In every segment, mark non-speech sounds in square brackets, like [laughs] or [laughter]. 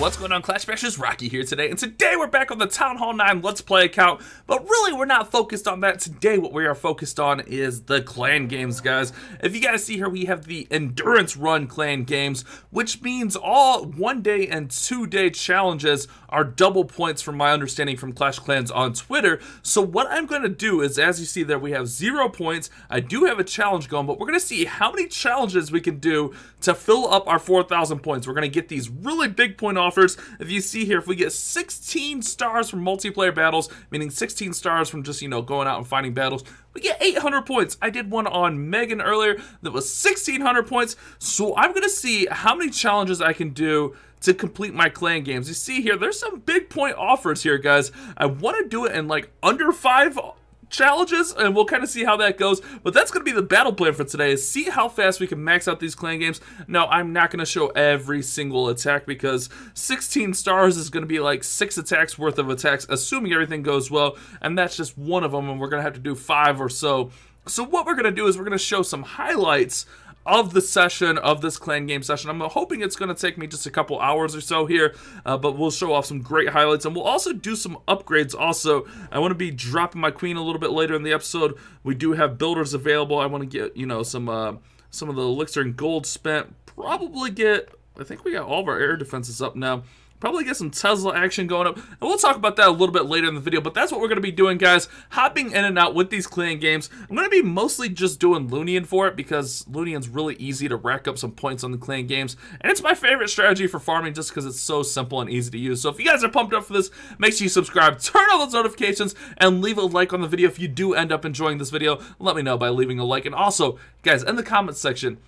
What's going on Clash Bashers? Rocky here today, and today we're back on the Town Hall 9 Let's Play account, but really we're not focused on that today. What we are focused on is the clan games, guys. If you guys see here, we have the Endurance Run clan games, which means all one day and two day challenges are double points from my understanding from Clash Clans on Twitter. So what I'm going to do is, as you see there, we have zero points. I do have a challenge going, but we're going to see how many challenges we can do to fill up our 4,000 points. We're going to get these really big point off offers. If you see here, if we get 16 stars from multiplayer battles, meaning 16 stars from just, you know, going out and fighting battles, we get 800 points. I did one on Megan earlier that was 1600 points. So I'm going to see how many challenges I can do to complete my clan games. You see here, there's some big point offers here, guys. I want to do it in like under five challenges, and we'll kind of see how that goes. But that's going to be the battle plan for today, is see how fast we can max out these clan games. No, I'm not going to show every single attack, because 16 stars is going to be like 6 attacks worth of attacks, assuming everything goes well, and that's just one of them, and we're going to have to do 5 or so. So what we're going to do is we're going to show some highlights of the session, of this clan game session. I'm hoping it's going to take me just a couple hours or so here, uh, but we'll show off some great highlights, and we'll also do some upgrades also. I want to be dropping my queen a little bit later in the episode. We do have builders available. I want to get, you know, some, uh, some of the elixir and gold spent. Probably get, I think we got all of our air defenses up now. Probably get some Tesla action going up. And we'll talk about that a little bit later in the video. But that's what we're going to be doing, guys. Hopping in and out with these clan games. I'm going to be mostly just doing Loonion for it. Because Loonion's really easy to rack up some points on the clan games. And it's my favorite strategy for farming just because it's so simple and easy to use. So if you guys are pumped up for this, make sure you subscribe, turn on those notifications, and leave a like on the video if you do end up enjoying this video. Let me know by leaving a like. And also, guys, in the comments section,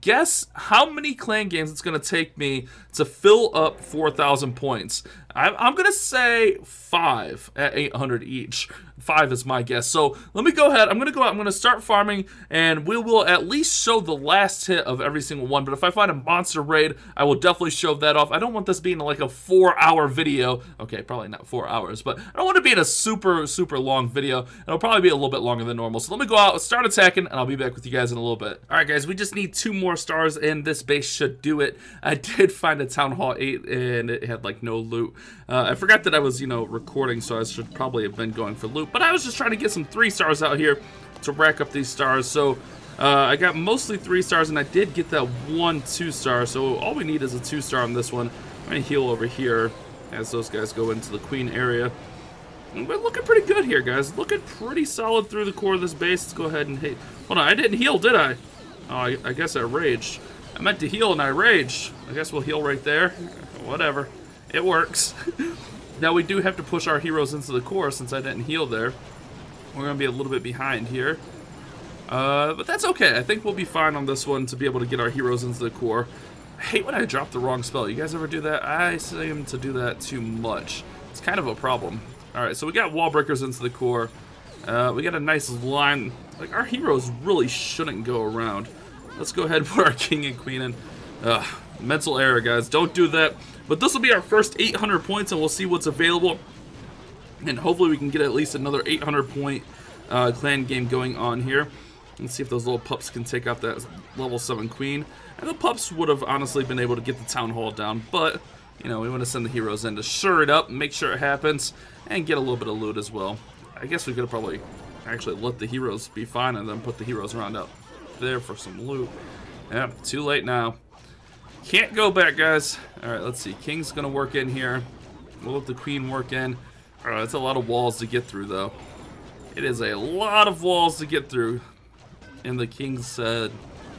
guess how many clan games it's going to take me to fill up 4,000 points. I'm, I'm going to say five at 800 each. Five is my guess. So let me go ahead. I'm going to go out. I'm going to start farming, and we will at least show the last hit of every single one. But if I find a monster raid, I will definitely show that off. I don't want this being like a four-hour video. Okay, probably not four hours, but I don't want to be in a super, super long video. It'll probably be a little bit longer than normal. So let me go out, start attacking, and I'll be back with you guys in a little bit. All right, guys, we just need two more stars, and this base should do it. I [laughs] did find a Town Hall 8, and it had, like, no loot. Uh, I forgot that I was, you know, recording, so I should probably have been going for loot. But I was just trying to get some three stars out here to rack up these stars. So uh, I got mostly three stars, and I did get that one two star. So all we need is a two star on this one. I'm going to heal over here as those guys go into the queen area. we're looking pretty good here, guys. Looking pretty solid through the core of this base. Let's go ahead and hit. Hold on, I didn't heal, did I? Oh, I, I guess I raged. I meant to heal and I raged. I guess we'll heal right there. Whatever. It works. [laughs] now we do have to push our heroes into the core since I didn't heal there. We're going to be a little bit behind here. Uh, but that's okay. I think we'll be fine on this one to be able to get our heroes into the core. I hate when I drop the wrong spell. You guys ever do that? I seem to do that too much. It's kind of a problem. Alright, so we got wall breakers into the core. Uh, we got a nice line. Like, our heroes really shouldn't go around. Let's go ahead and put our king and queen in. Ugh, mental error, guys. Don't do that. But this will be our first 800 points, and we'll see what's available. And hopefully we can get at least another 800 point uh, clan game going on here. Let's see if those little pups can take out that level 7 queen. And the pups would have honestly been able to get the town hall down, but, you know, we want to send the heroes in to sure it up, make sure it happens, and get a little bit of loot as well. I guess we could have probably actually let the heroes be fine and then put the heroes around up there for some loot. Yeah, too late now. Can't go back, guys. All right, let's see. King's going to work in here. We'll let the queen work in. All right, that's a lot of walls to get through, though. It is a lot of walls to get through. And the king said,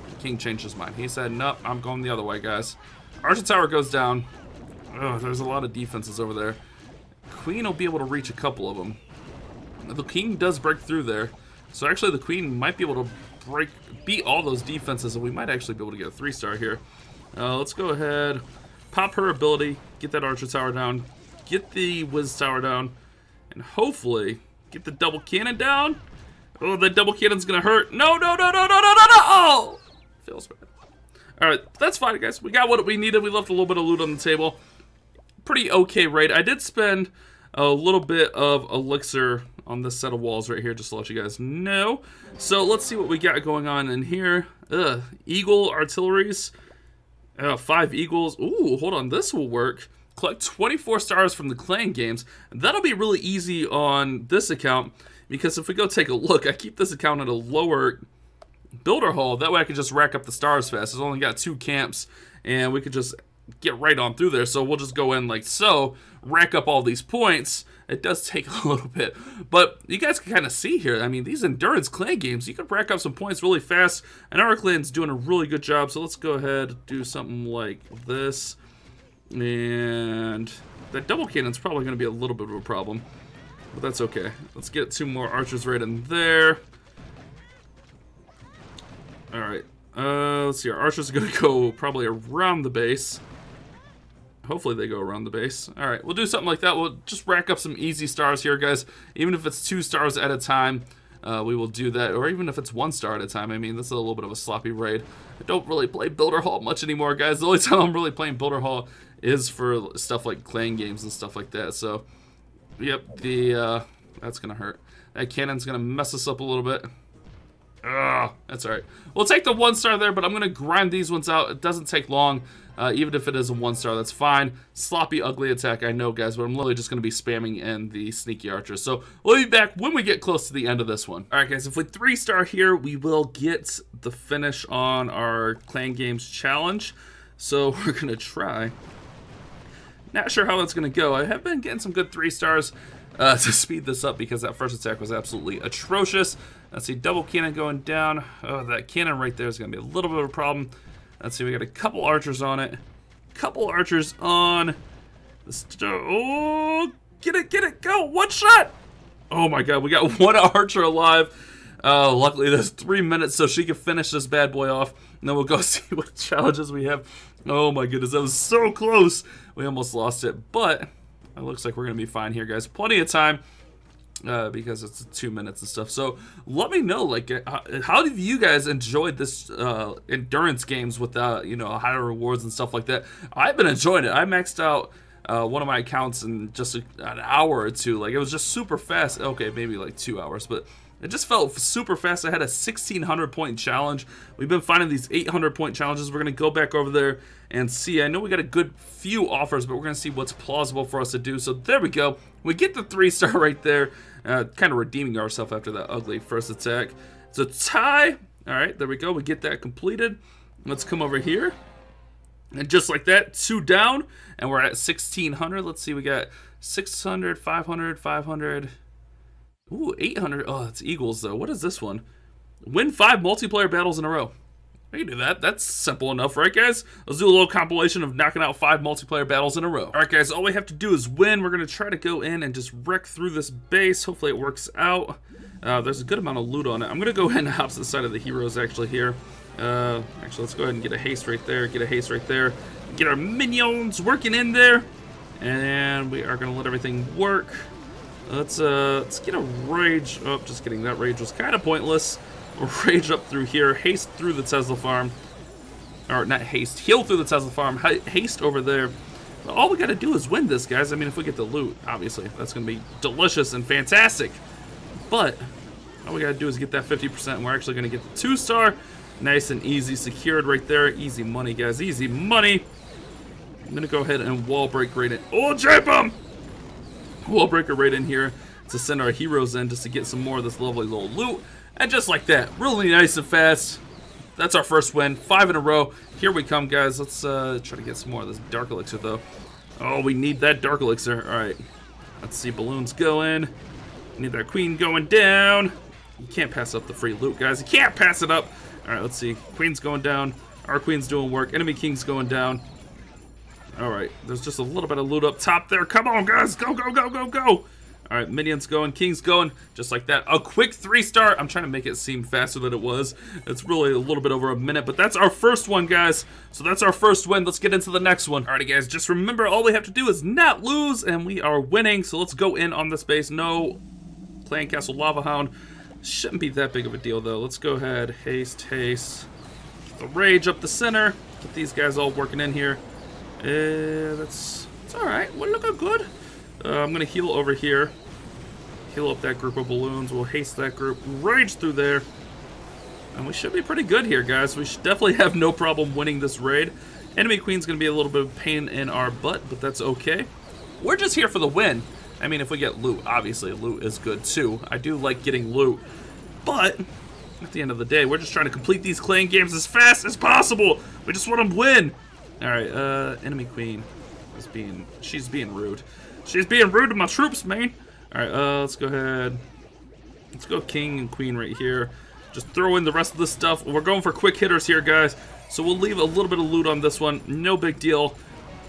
the king changed his mind. He said, nope, I'm going the other way, guys. Archer tower goes down. Oh, there's a lot of defenses over there. Queen will be able to reach a couple of them. The king does break through there. So actually the queen might be able to break, beat all those defenses, and we might actually be able to get a three star here. Uh, let's go ahead, pop her ability, get that archer tower down, get the whiz tower down, and hopefully get the double cannon down. Oh, the double cannon's gonna hurt. No, no, no, no, no, no, no, no! Oh! Feels bad. Alright, that's fine, guys. We got what we needed. We left a little bit of loot on the table. Pretty okay raid. I did spend a little bit of elixir on this set of walls right here, just to let you guys know. So let's see what we got going on in here. Ugh, Eagle artilleries. Uh, five Eagles. Ooh, hold on, this will work. collect 24 stars from the clan games. That'll be really easy on this account because if we go take a look, I keep this account at a lower builder hall. That way I can just rack up the stars fast. It's only got two camps and we could just get right on through there. So we'll just go in like so, rack up all these points. It does take a [laughs] little bit, but you guys can kind of see here. I mean, these endurance clan games, you can rack up some points really fast, and our clan's doing a really good job. So let's go ahead do something like this, and that double cannon's probably going to be a little bit of a problem, but that's okay. Let's get two more archers right in there. All right, uh, let's see. Our archers are going [laughs] to go probably around the base. Hopefully they go around the base. All right, we'll do something like that. We'll just rack up some easy stars here, guys. Even if it's two stars at a time, uh, we will do that. Or even if it's one star at a time. I mean, this is a little bit of a sloppy raid. I don't really play Builder Hall much anymore, guys. The only [laughs] time I'm really playing Builder Hall is for stuff like clan games and stuff like that. So, yep, the uh, that's going to hurt. That cannon's going to mess us up a little bit. Ugh, that's all right. We'll take the one star there, but I'm going to grind these ones out. It doesn't take long. Uh, even if it is a one star, that's fine. Sloppy, ugly attack, I know, guys, but I'm literally just going to be spamming in the sneaky archer. So we'll be back when we get close to the end of this one. All right, guys, if we three star here, we will get the finish on our Clan Games challenge. So [laughs] we're going to try. Not sure how that's going to go. I have been getting some good three stars uh, [laughs] to speed this up because that first attack was absolutely atrocious. Let's see, double cannon going down. Oh, that cannon right there is going to be a little bit of a problem. Let's see, we got a couple archers on it. Couple archers on the Oh, get it, get it, go! One shot! Oh my god, we got [laughs] one archer alive. Uh, luckily, there's three minutes so she can finish this bad boy off. And then we'll go [laughs] see what challenges we have. Oh my goodness, that was so close. We almost lost it, but it looks like we're going to be fine here, guys. Plenty of time uh, because it's two minutes and stuff. So let me know, like, uh, how have you guys enjoyed this uh, endurance games with, uh, you know, higher rewards and stuff like that? I've been enjoying it. I maxed out uh, one of my accounts in just a, an hour or two. Like, it was just super fast. Okay, maybe like two hours, but it just felt super fast. I had a 1600 point challenge. We've been finding these 800 point challenges. We're going to go back over there and see. I know we got a good few offers, but we're going to see what's plausible for us to do. So there we go. We get the three star [laughs] right there. Uh, kind of redeeming ourselves after that ugly first attack. It's a tie. All right, there we go. We get that completed. Let's come over here. And just like that, two down. And we're at 1600. Let's see, we got 600, 500, 500. Ooh, 800. Oh, it's Eagles, though. What is this one? Win five multiplayer battles in a row. We can do that. That's simple enough, right, guys? Let's do a little compilation of knocking out five multiplayer battles in a row. All right, guys, all we have to do is win. We're going to try to go in and just wreck through this base. Hopefully it works out. Uh, there's a good amount of loot on it. I'm going to go ahead and [laughs] opposite side of the heroes, actually, here. Uh, actually, let's go ahead and get a haste right there. Get a haste right there. Get our minions working in there. And we are going to let everything work. Let's uh, let's get a rage. Oh, just kidding. That rage was kind of pointless. rage up through here. Haste through the Tesla farm. Or not haste. Heal through the Tesla farm. Haste over there. All we got to do is win this, guys. I mean, if we get the loot, obviously, that's going to be delicious and fantastic. But all we got to do is get that 50%, and we're actually going to get the two-star. Nice and easy, secured right there. Easy money, guys. Easy money. I'm going to go ahead and wall break right in. Oh, jump him! [laughs] Wall breaker right in here to send our heroes in just to get some more of this lovely little loot. And just like that, really nice and fast. That's our first win, five in a row. Here we come, guys. Let's uh, try to get some more of this Dark Elixir, though. Oh, we need that Dark Elixir. All right. Let's see, balloons going. Need that queen going down. You can't pass up the free loot, guys. You can't pass it up. All right, let's see. Queen's going down. Our queen's doing work. Enemy king's going down. All right, there's just a little bit of loot up top there. Come on, guys. Go, go, go, go, go. All right, minions going, kings going, just like that. A quick three star. I'm trying to make it seem faster than it was. It's really a little bit over a minute, but that's our first one, guys. So that's our first win. Let's get into the next one. Alrighty, guys, just remember all we have to do is not lose, and we are winning. So let's go in on this base. No Clan Castle Lava Hound. Shouldn't be that big of a deal, though. Let's go ahead. Haste, haste. The rage up the center. Get these guys all working in here. Uh, that's, it's alright. We're looking good. Uh, I'm to heal over here. Heal up that group of balloons. We'll haste that group. Rage through there. And we should be pretty good here, guys. We should definitely have no problem winning this raid. Enemy queen's to be a little bit of pain in our butt, but that's okay. We're just here for the win. I mean, if we get loot, obviously loot is good too. I do like getting loot, but at the end of the day, we're just trying to complete these clan games as fast as possible. We just want to win. All right, uh, enemy queen is being, she's being rude. She's being rude to my troops, man. All right, uh, let's go ahead. Let's go king and queen right here. Just throw in the rest of this stuff. We're going for quick hitters here, guys. So we'll leave a little bit of loot on this one. No big deal.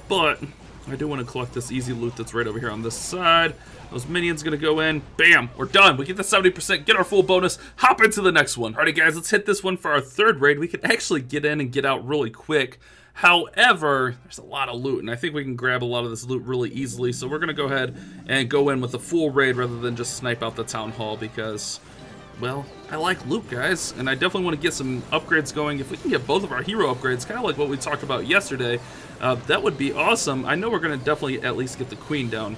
But I do want to collect this easy loot that's right over here on this side. Those minions gonna go in. Bam, we're done. We get the 70%, get our full bonus, hop into the next one. Alrighty guys, let's hit this one for our third raid. We can actually get in and get out really quick. However, there's a lot of loot, and I think we can grab a lot of this loot really easily. So we're going to go ahead and go in with a full raid rather than just snipe out the town hall because, well, I like loot, guys. And I definitely want to get some upgrades going. If we can get both of our hero upgrades, kind of like what we talked about yesterday, uh, that would be awesome. I know we're going to definitely at least get the queen down.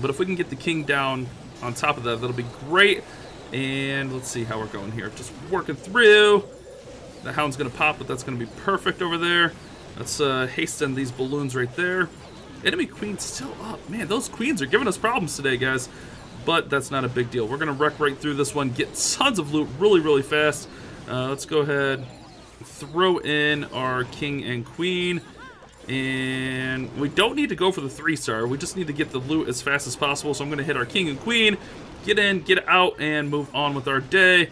But if we can get the king down on top of that, that'll be great. And let's see how we're going here. Just working through. The hound's going to pop, but that's going to be perfect over there. Let's uh, hasten these balloons right there. Enemy queen's still up. Man, those queens are giving us problems today, guys. But that's not a big deal. We're going to wreck right through this one, get tons of loot really, really fast. Uh, let's go ahead, throw in our king and queen. And we don't need to go for the three star. We just need to get the loot as fast as possible. So I'm going to hit our king and queen, get in, get out, and move on with our day.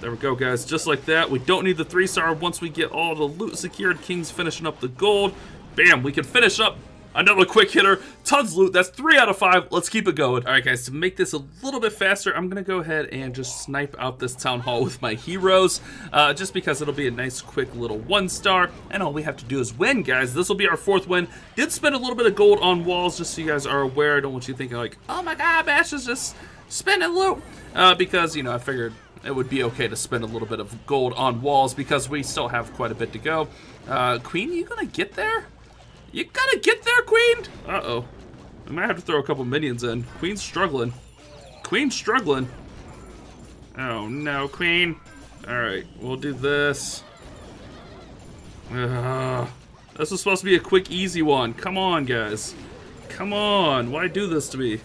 There we go, guys. Just like that. We don't need the three star once we get all the loot secured. King's finishing up the gold. Bam, we can finish up another quick hitter. Tons loot. That's three out of five. Let's keep it going. All right, guys, to make this a little bit faster, I'm going to go ahead and just snipe out this town hall with my heroes, uh, just because it'll be a nice, quick little one star. And all we have to do is win, guys. This will be our fourth win. Did spend a little bit of gold on walls, just so you guys are aware. I don't want you thinking like, oh my god, Bash is just spending loot. Uh, because, you know, I figured it would be okay to spend a little bit of gold on walls because we still have quite a bit to go. Uh, Queen, you gonna get there? You gotta get there, Queen? Uh-oh. I might have to throw a couple minions in. Queen's struggling. Queen's struggling. Oh, no, Queen. Alright, we'll do this. Uh, this was supposed to be a quick, easy one. Come on, guys. Come on. Why do this to me?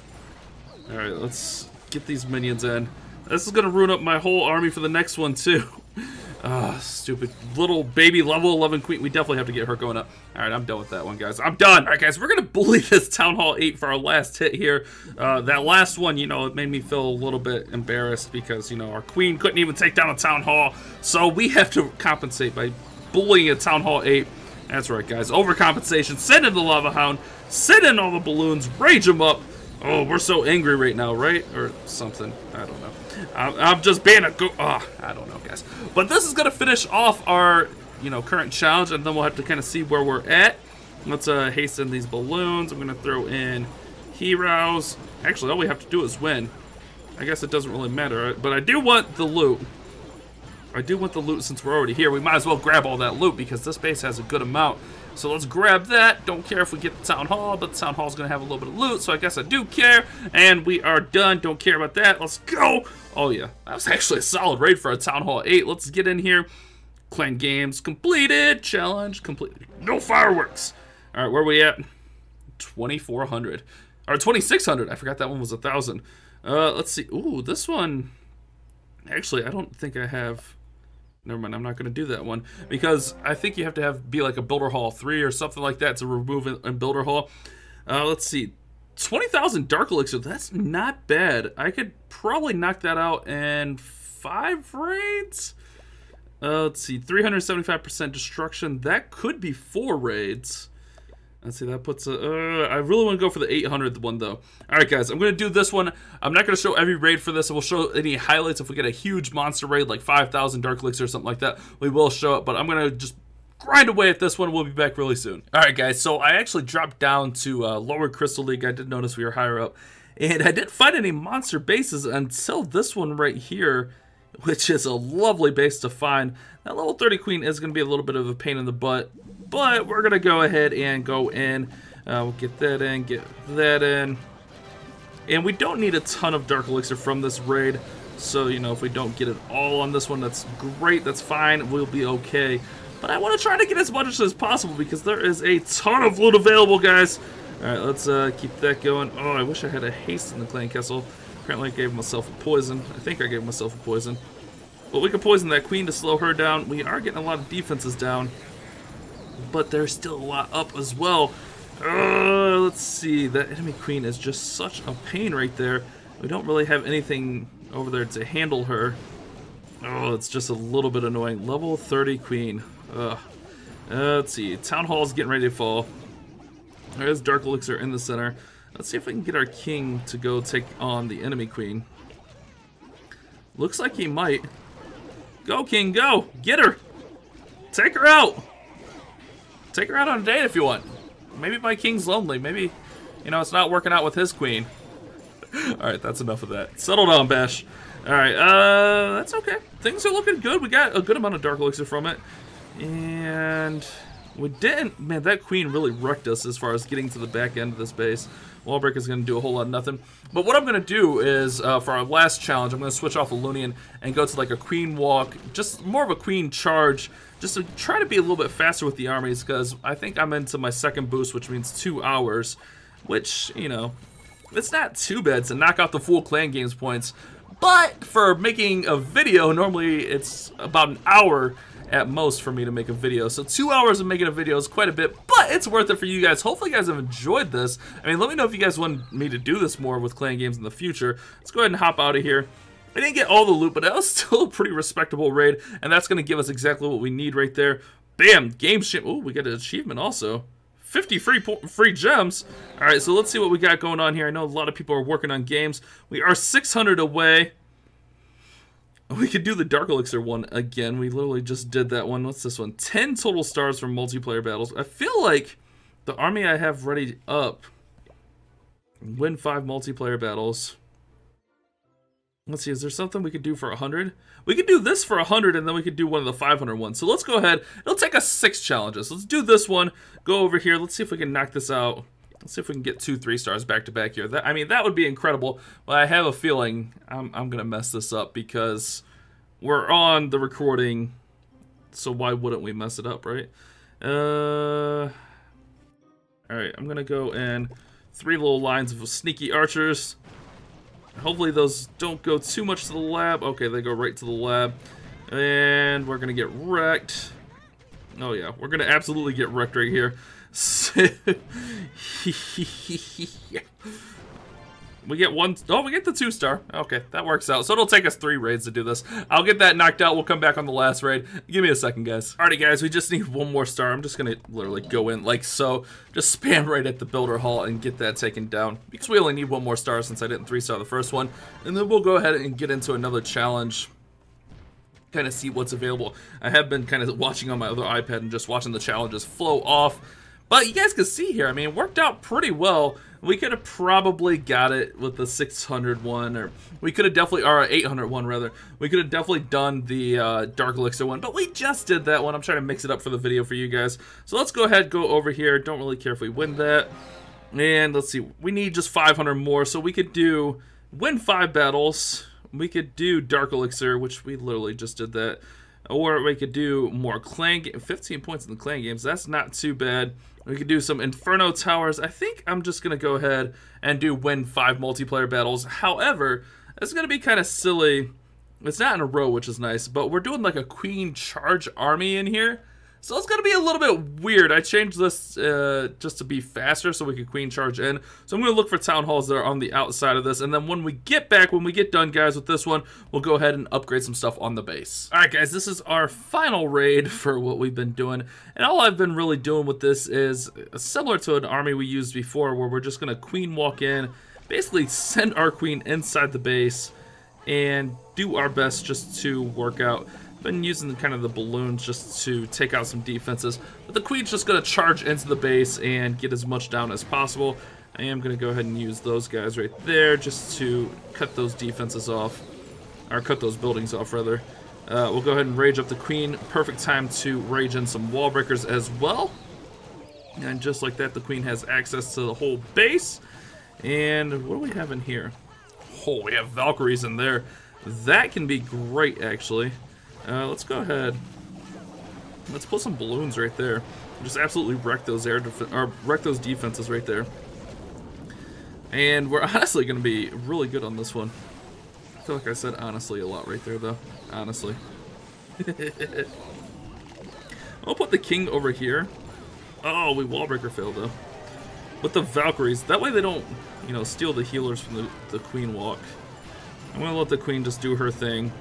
Alright, let's get these minions in. This is gonna ruin up my whole army for the next one, too. [laughs] Ah, stupid little baby level 11 queen. We definitely have to get her going up. All right, I'm done with that one, guys. I'm done. All right, guys, we're going to bully [laughs] this Town Hall 8 for our last hit here. Uh, that last one, you know, it made me feel a little bit embarrassed because, you know, our queen couldn't even take down a Town Hall. So we have to compensate by bullying a Town Hall 8. That's right, guys. Overcompensation. Send in the Lava Hound. Send in all the balloons. Rage them up. Oh, we're so angry right now, right? Or something. I don't know. I'm, I'm just being a go. Oh, I don't know, guys. But this is gonna finish off our, you know, current challenge, and then we'll have to kind of see where we're at. Let's uh, hasten these balloons. I'm gonna throw in heroes. Actually, all we have to do is win. I guess it doesn't really matter, but I do want the loot. I do want the loot since we're already here. We might as well grab all that loot because this base has a good amount. So let's grab that. Don't care if we get the town hall, but the town hall's gonna have a little bit of loot, so I guess I do care. And we are done. Don't care about that. Let's go. Oh yeah, that was actually a solid raid for a town hall eight. Let's get in here. Clan games completed. Challenge completed. No fireworks. All right, where are we at? 2,400 or 2,600. I forgot that one was a thousand. Uh, let's see. Ooh, this one. Actually, I don't think I have Never mind, I'm not going to do that one because I think you have to have be like a Builder Hall 3 or something like that to remove in Builder Hall. Uh, let's see. 20,000 Dark Elixir, that's not bad. I could probably knock that out in five raids? Uh, let's see, 375% destruction. That could be four raids. Let's see, that puts a, uh, I really want to go for the 800th one, though. All right, guys, I'm going to do this one. I'm not going to show every raid for this. I will show any highlights if we get a huge monster raid, like 5,000 Dark Elixir or something like that. We will show it, but I'm going to just grind away at this one. We'll be back really soon. All right, guys, so I actually dropped down to uh, lower Crystal League. I did notice we were higher up, and I didn't find any monster bases until this one right here, which is a lovely base to find. That level 30 queen is going to be a little bit of a pain in the butt, but we're going to go ahead and go in. Uh, we'll get that in, get that in. And we don't need a ton of Dark Elixir from this raid. So, you know, if we don't get it all on this one, that's great. That's fine. We'll be okay. but I want to try to get as much as possible because there is a ton of loot available, guys. All right, let's uh, keep that going. Oh, I wish I had a haste in the clan castle. Apparently, I gave myself a poison. I think I gave myself a poison. But we can poison that queen to slow her down. We are getting a lot of defenses down, but there's still a lot up as well. Uh, let's see. That enemy queen is just such a pain right there. We don't really have anything over there to handle her. Oh, it's just a little bit annoying. Level 30 queen. Uh, let's see. Town Hall's getting ready to fall. There's Dark Elixir in the center. Let's see if we can get our king to go take on the enemy queen. Looks like he might. Go, king, go! Get her! Take her out! Take her out on a date if you want. Maybe my king's lonely. Maybe, you know, it's not working out with his queen. [laughs] Alright, that's enough of that. Settle down, Bash. Alright, uh, that's okay. Things are looking good. We got a good amount of Dark Elixir from it. And we didn't... Man, that queen really wrecked us as far as getting to the back end of this base. Wallbreak is going to do a whole lot of nothing. But what I'm going to do is, uh, for our last challenge, I'm going to switch off Elunian and go to like a queen walk, just more of a queen charge, just to try to be a little bit faster with the armies, because I think I'm into my second boost, which means two hours, which, you know, it's not too bad to knock out the full clan games points. But for making a video, normally it's about an hour at most for me to make a video. So two hours of making a video is quite a bit, but it's worth it for you guys. Hopefully you guys have enjoyed this. I mean, let me know if you guys want me to do this more with clan games in the future. Let's go ahead and hop out of here. I didn't get all the loot, but that was [laughs] still a pretty respectable raid, and that's going to give us exactly what we need right there. Bam! Game ship. Oh, we got an achievement also. 50 free free gems. All right, so let's see what we got going on here. I know a lot of people are working on games. We are 600 away. We could do the Dark Elixir one again. We literally just did that one. What's this one? 10 total stars from multiplayer battles. I feel like the army I have ready up win 5 multiplayer battles. Let's see, is there something we could do for 100? We could do this for 100 and then we could do one of the 500 ones. So let's go ahead. It'll take us 6 challenges. Let's do this one. Go over here. Let's see if we can knock this out. Let's see if we can get two three stars back to back here. That, I mean, that would be incredible. But I have a feeling I'm, I'm going to mess this up because we're on the recording. So why wouldn't we mess it up, right? Uh, all right, I'm going to go in three little lines of sneaky archers. Hopefully those don't go too much to the lab. Okay, they go right to the lab. And we're going to get wrecked. Oh yeah, we're going to absolutely get wrecked right here. [laughs] we get one. Oh, we get the two star. Okay, that works out. So it'll take us three raids to do this. I'll get that knocked out. We'll come back on the last raid. Give me a second, guys. Alrighty, guys, we just need one more star. I'm just gonna literally go in like so. Just spam right at the builder hall and get that taken down. Because we only need one more star since I didn't three star the first one. And then we'll go ahead and get into another challenge kind of see what's available. I have been kind of watching on my other iPad and just watching the challenges flow off but you guys can see here, I mean, it worked out pretty well. We could have probably got it with the 600 one, or we could have definitely, or 800 one rather. We could have definitely done the uh, Dark Elixir one, but we just did that one. I'm trying to mix it up for the video for you guys. So let's go ahead, go over here. Don't really care if we win that. And let's see, we need just 500 more, so we could do, win five battles. We could do Dark Elixir, which we literally just did that. Or we could do more clan, 15 points in the clan games. That's not too bad. We could do some Inferno Towers. I think I'm just going to go ahead and do win five multiplayer battles. However, it's going to be kind of silly. It's not in a row, which is nice, but we're doing like a Queen Charge army in here. So it's going to be a little bit weird. I changed this uh, just to be faster so we could queen charge in. So I'm going to look for town halls that are on the outside of this. And then when we get back, when we get done, guys, with this one, we'll go ahead and upgrade some stuff on the base. All right, guys, this is our final raid [laughs] for what we've been doing. And all I've been really doing with this is similar to an army we used before where we're just going to queen walk in, basically send our queen inside the base and do our best just to work out been using kind of the balloons just to take out some defenses. But the Queen's just going to charge into the base and get as much down as possible. I am going to go ahead and use those guys right there just to cut those defenses off. Or cut those buildings off, rather. Uh, we'll go ahead and rage up the Queen. Perfect time to rage in some wall breakers as well. And just like that, the Queen has access to the whole base. And what do we have in here? Oh, we have Valkyries in there. That can be great, actually. Uh, let's go ahead. Let's put some balloons right there. Just absolutely wreck those air or wreck those defenses right there. And we're [laughs] honestly going to be really good on this one. I feel like I said honestly a lot right there, though. Honestly. [laughs] I'll put the king over here. Oh, we wallbreaker failed, though. With the Valkyries, that way they don't, you know, steal the healers from the, the queen walk. I'm going to let the queen just do her thing.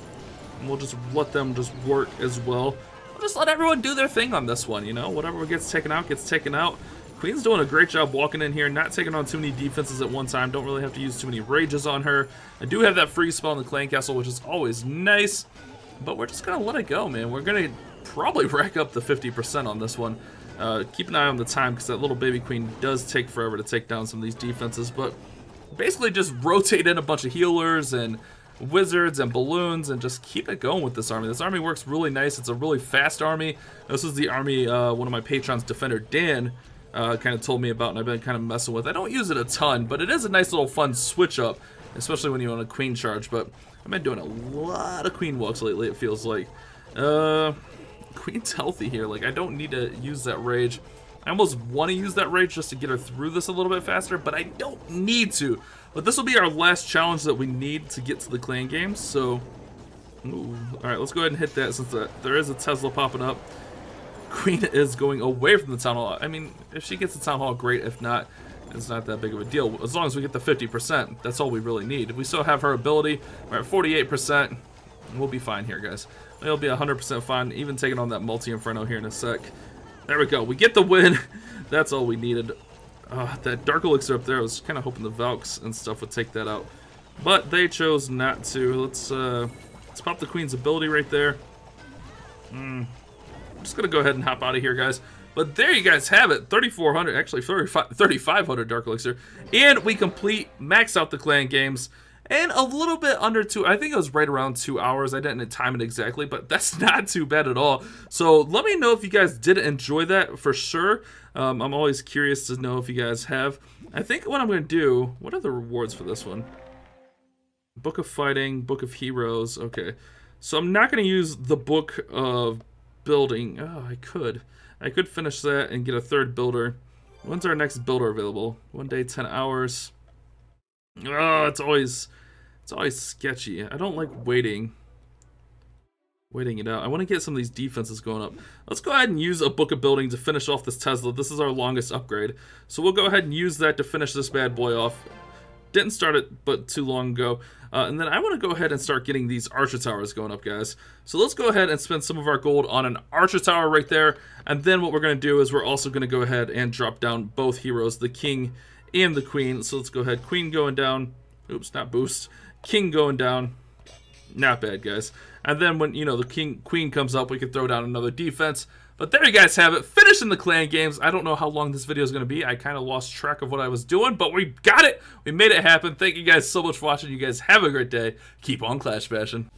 And we'll just let them just work as well. We'll just let everyone do their thing on this one, you know? Whatever gets taken out, gets taken out. Queen's doing a great job walking in here, not taking on too many defenses at one time. Don't really have to use too many rages on her. I do have that free spell in the clan castle, which is always nice. But we're just going to let it go, man. We're going to probably [laughs] rack up the 50% on this one. Uh, keep an eye on the time, because that little baby queen does take forever to take down some of these defenses. But basically just rotate in a bunch of healers and wizards and balloons and just keep it going with this army. This army works really nice. It's a really fast army. This is the army uh, one of my patrons, Defender Dan, uh, kind of told me about and I've been kind of messing with. I don't use it a ton, but it is a nice little fun switch up, especially when you want a queen charge. But I've been doing a lot of queen walks lately, it feels like. Uh, queen's healthy here. Like, I don't need to use that rage. I almost want to use that rage just to get her through this a little bit faster, but I don't need to. But this will be our last challenge that we need to get to the clan games, so... Alright, let's go ahead and hit that since there is a Tesla popping up. Queen is going away from the Town Hall. I mean, if she gets the Town Hall, great. If not, it's not that big of a deal. As long as we get the 50%, that's all we really need. If we still have her ability, we're at 48%, we'll be fine here, guys. We'll be 100% fine, even taking on that Multi-Inferno here in a sec. There we go. We get the win. [laughs] that's all we needed. Uh, that Dark Elixir up there, I was kind of hoping the Valks and stuff would take that out. But they chose not to. Let's, uh, let's pop the Queen's ability right there. Hmm I'm just going to go ahead and hop out of here, guys. But there you guys have it, 3,400, actually 3,500 Dark Elixir. And we complete, max out the clan games, and a little bit under two, I think it was right around two hours. I didn't time it exactly, but [laughs] that's not too bad at all. So let me know if you guys did enjoy that for sure. Um, I'm always curious to know if you guys have. I think what I'm going to do, what are the rewards for this one? Book of Fighting, Book of Heroes, okay. So I'm not going to use the Book of building. Oh, I could. I could finish that and get a third builder. When's our next builder available? One day, 10 hours. Oh, it's always, it's always sketchy. I don't like waiting. Waiting it out. I want to get some of these defenses going up. Let's go ahead and use a book of building to finish off this Tesla. This is our longest upgrade. So we'll go ahead and use that to finish this bad boy off. Didn't start it but too long ago. Uh, and then I want to go ahead and start getting these archer towers going up, guys. So let's go ahead and spend some of our gold on an archer tower right there. And then what we're going to do is we're also going to go ahead and drop down both heroes, the king and the queen. So let's go ahead. Queen going down. Oops, not boost. King going down. Not bad, guys. And then when, you know, the king queen comes up, we can throw down another defense. But there you guys have it. Finishing the clan games. I don't know how long this video is going to be. I kind of lost track of what I was doing, but we got it. We made it happen. Thank you guys so much for watching. You guys have a great day. Keep on Clash Bashing.